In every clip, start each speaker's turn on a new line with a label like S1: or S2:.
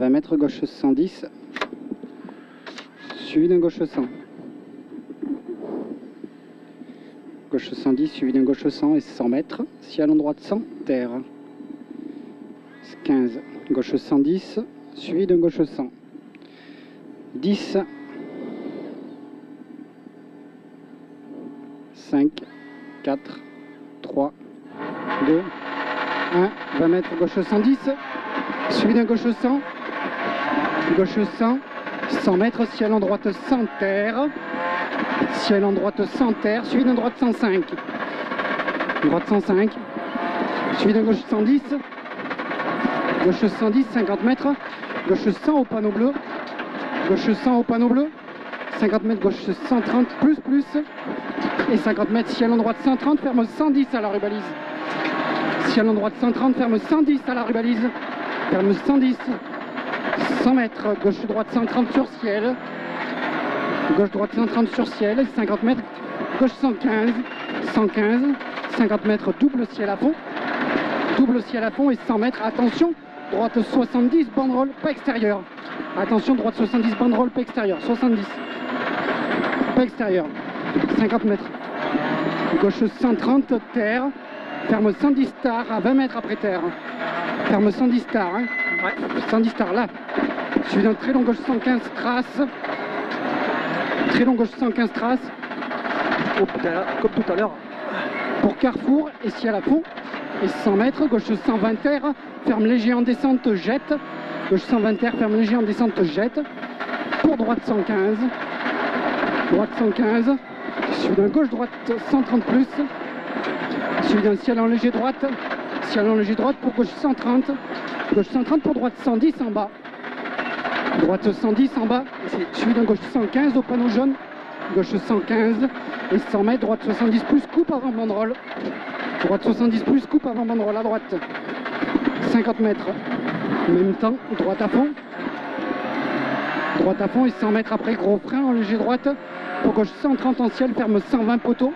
S1: 20 mètres, gauche 110, suivi d'un gauche 100. Gauche 110, suivi d'un gauche 100 et 100 mètres. Ciel en droite 100, terre. 15, gauche 110, suivi d'un gauche 100. 10, 5, 4, 3, 2, 1, 20 mètres, gauche 110, suivi d'un gauche 100, gauche 100, 100 mètres, ciel en droite 100 terre, ciel en droite 100 terre, suivi d'un droite 105, droite 105, suivi d'un gauche 110, gauche 110, 50 mètres, gauche 100 au panneau bleu, gauche 100 au panneau bleu, 50 mètres, gauche 130, plus, plus, et 50 mètres, ciel en droite 130, ferme 110 à la rubalise. Ciel en droite 130, ferme 110 à la rubalise, ferme 110, 100 mètres, gauche droite 130 sur ciel, gauche droite 130 sur ciel, 50 mètres, gauche 115, 115, 50 mètres, double ciel à fond, double ciel à fond et 100 mètres, attention, droite 70, banderole, pas extérieur. Attention, droite 70, banderole, pas extérieur, 70, pas extérieur, 50 mètres, gauche 130, terre, ferme 110 star à 20 mètres après terre, ferme 110 star, hein. ouais, 110 star là, suivi d'un très long gauche 115 traces, très long gauche 115 traces,
S2: comme tout à l'heure.
S1: pour Carrefour et ciel à fond et 100 mètres, gauche 120 terre, ferme léger en descente, jette, gauche 120 terre, ferme léger en descente, jette, pour droite 115, droite 115, suivi d'un gauche droite 130 plus, suivi d'un ciel en léger droite, ciel en léger droite pour gauche 130, gauche 130 pour droite 110 en bas, droite 110 en bas, suivi d'un gauche 115 au panneau jaune, gauche 115 et 100 mètres, droite 70 plus, coupe avant banderole. Droite 70 plus, coupe avant banderole à droite. 50 mètres. Même temps, droite à fond. Droite à fond et 100 mètres après, gros frein en léger droite. Pour gauche 130 en ciel, ferme 120 poteaux.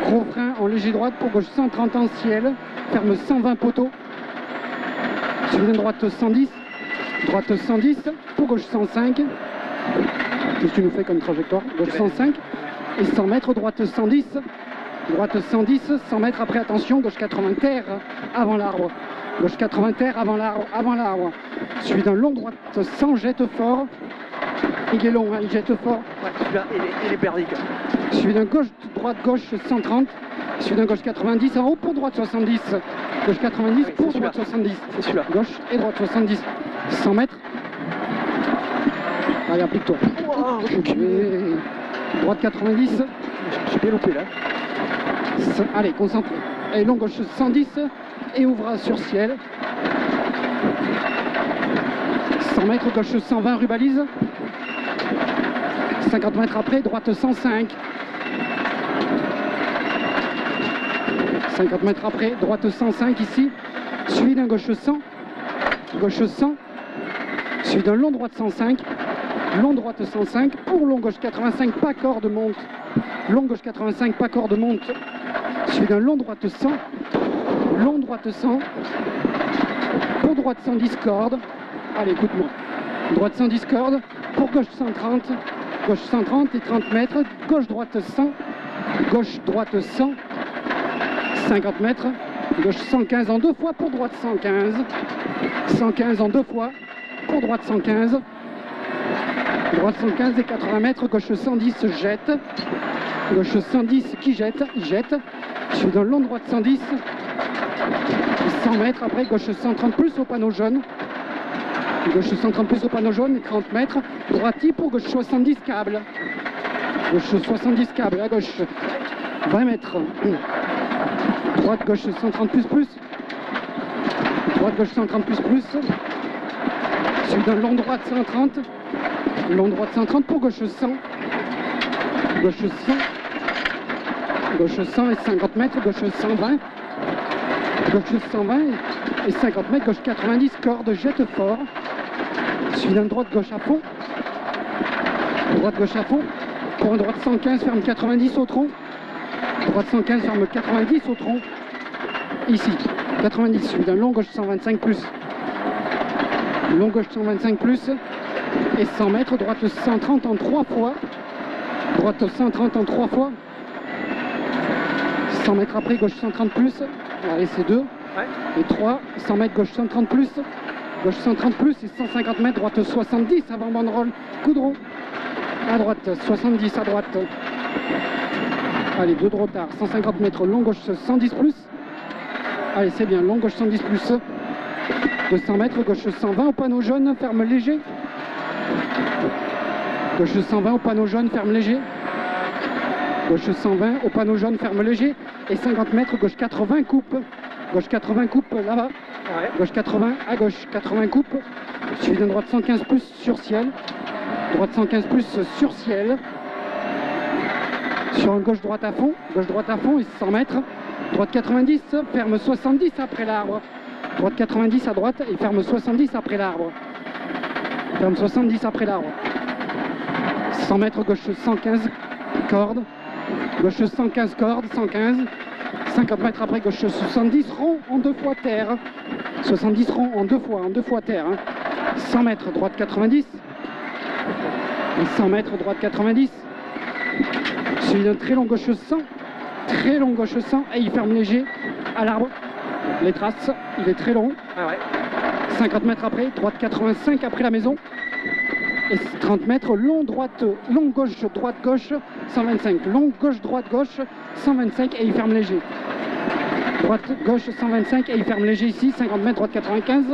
S1: Gros frein en léger droite pour gauche 130 en ciel, ferme 120 poteaux. Suivi d'une droite 110. Droite 110 pour gauche 105. Qu'est-ce que tu nous fais comme trajectoire? Gauche 105 et 100 mètres, droite 110. Droite 110, 100 mètres après, attention, gauche 80 terre avant l'arbre. Gauche 80 terre avant l'arbre, avant l'arbre. Suivi d'un long droite 100 jette fort. Il est long, hein, il jette fort.
S2: Ouais, celui-là, il est, il est perdique.
S1: Suivi d'un gauche, droite, gauche 130. Suivi d'un gauche 90 en haut pour droite 70. Gauche 90
S2: Oui,
S1: pour droite 70.
S2: C'est celui-là.
S1: Gauche et droite 70. 100 mètres. Allez, applique-toi.
S2: Wow,
S1: Ok. Droite 90.
S2: J'ai bien loupé là.
S1: Allez, concentré. Et long gauche 110 et ouvra sur ciel. 100 mètres, gauche 120, rubalise. 50 mètres après, droite 105. 50 mètres après, droite 105 ici. Suivi d'un gauche 100. Gauche 100. Suivi d'un long droite 105. Long droite 105. Pour long gauche 85, pas corde monte. Long gauche 85, pas corde monte. Suivi d'un long droite 100. Long droite 100. Pour droite 110 cordes. Allez, écoute-moi. Droite 110 cordes. Pour gauche 130. Gauche 130 et 30 mètres. Gauche droite 100. Gauche droite 100. 50 mètres. Gauche 115 en deux fois. Pour droite 115. 115 en deux fois. Droite 115. Droite 115 et 80 mètres. Gauche 110 jette. Gauche 110 qui jette, jette. Je suis dans le long droite 110. 100 mètres après, gauche 130 plus au panneau jaune. Gauche 130 plus au panneau jaune et 30 mètres. Droite pour gauche 70 câbles. Gauche 70 câbles à gauche. 20 mètres. Droite gauche 130 plus plus. Droite gauche 130 plus plus. Suis dans long droite 130. Long droite 130 pour gauche 100. Gauche 100. Gauche 100 et 50 mètres. Gauche 120. Gauche 120 et 50 mètres. Gauche 90. Corde jette fort. Suivi d'un droite gauche à fond. Droite gauche à fond. Pour un droite 115 ferme 90 au tronc. Droite 115 ferme 90 au tronc. Ici. 90. Suivi d'un long gauche 125 plus. Long gauche 125 plus et 100 mètres, droite 130 en 3 fois, droite 130 en 3 fois, 100 mètres après, gauche 130 plus, allez c'est 2,
S2: Ouais.
S1: et 3, 100 mètres, gauche 130 plus, gauche 130 plus et 150 mètres, droite 70 avant banderole, coup de rond, à droite, 70 à droite, allez 2 de retard, 150 mètres, long gauche 110 plus, allez c'est bien, long gauche 110 plus, 200 mètres, gauche 120 au panneau jaune, ferme léger, gauche 120 au panneau jaune, ferme léger, gauche 120 au panneau jaune, ferme léger, et 50 mètres, gauche 80, coupe, gauche 80, coupe là-bas,
S2: Ouais.
S1: Gauche 80, à gauche 80 coupe, suivi d'un droite 115 plus sur ciel, droite 115 plus sur ciel, sur un gauche droite à fond, gauche droite à fond et 100 mètres, droite 90, ferme 70 après l'arbre, droite 90 à droite et ferme 70 après l'arbre, ferme 70 après l'arbre, 100 mètres, gauche 115 corde, gauche 115 corde, 115, 50 mètres après gauche 70 rond en deux fois terre. 70 rond en deux fois, en deux fois terre. hein. 100 mètres droite 90. Et 100 mètres droite 90. Suivi d'un très long gauche 100. Très long gauche 100 et il ferme léger à l'arbre. Les traces, il est très long.
S2: Ah ouais.
S1: 50 mètres après, droite 85 après la maison. Et 30 mètres, long droite, long gauche, droite gauche, 125. Long gauche, droite gauche, 125 et il ferme léger. Droite gauche 125 et il ferme léger ici, 50 mètres, droite 95.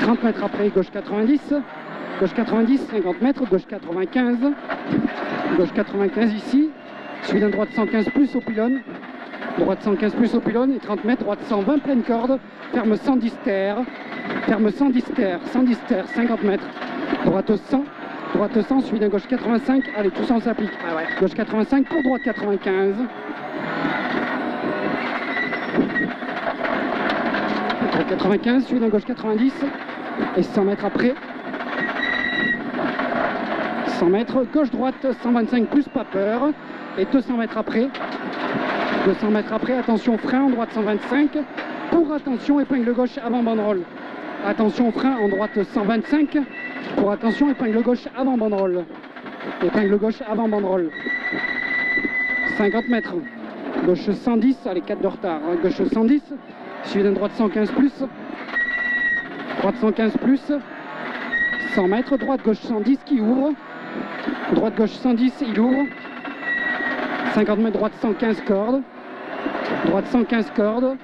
S1: 30 mètres après, gauche 90. Gauche 90, 50 mètres, gauche 95. Gauche 95 ici, suivi d'un droite 115 plus au pylône. Droite 115 plus au pylône et 30 mètres, droite 120 pleine corde, ferme 110 terre, ferme 110 terre, 110 terre, 50 mètres, droite 100, droite 100, suivi d'un gauche 85, allez tout ça on s'applique,
S2: Ah ouais.
S1: gauche 85 pour droite 95. Droite 95, suivi d'un gauche 90 et 100 mètres après. 100 mètres, gauche-droite 125 plus pas peur et 200 mètres après 200 mètres après, attention frein en droite 125. Pour attention, épingle gauche avant banderole. Attention frein en droite 125. Pour attention, épingle gauche avant banderole. Épingle gauche avant banderole. 50 mètres. Gauche 110, allez 4 de retard. Gauche 110, suivi d'un droite 115 plus. Droite 115 plus. 100 mètres, droite gauche 110 qui ouvre. Droite gauche 110, il ouvre. 50 mètres, droite 115 cordes. Droite 115 cordes.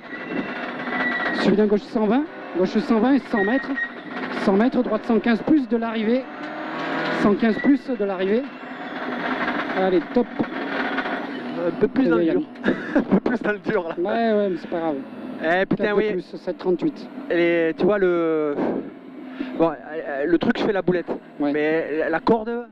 S1: Suivi d'un gauche 120. Gauche 120 et 100 mètres. 100 mètres, droite 115 plus de l'arrivée. 115 plus de l'arrivée. Allez, top.
S2: Un peu plus dans le dur. Un peu plus dans le dur là.
S1: Ouais, ouais, mais c'est pas grave.
S2: Eh putain,
S1: 4 de
S2: oui.
S1: plus, 7,38.
S2: Et tu vois le. Bon, le truc, je fais la boulette.
S1: Ouais.
S2: Mais la corde,